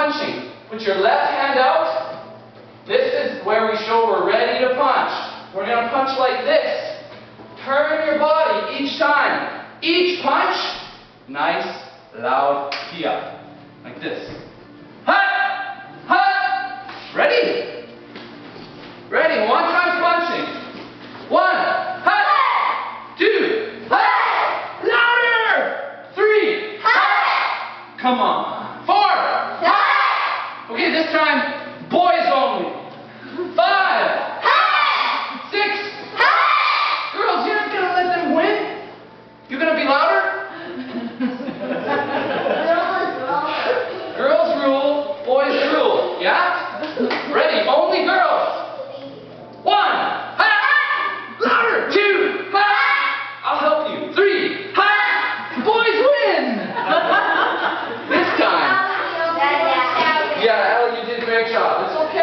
punching. Put your left hand out. This is where we show we're ready to punch. We're going to punch like this. Turn your body each time. Each punch, nice, loud kihap. Like this. Ha! Ha! Ready? Ready. One time punching. One. Two. Hut! Louder! Three. Come on. 山。great job. It's okay.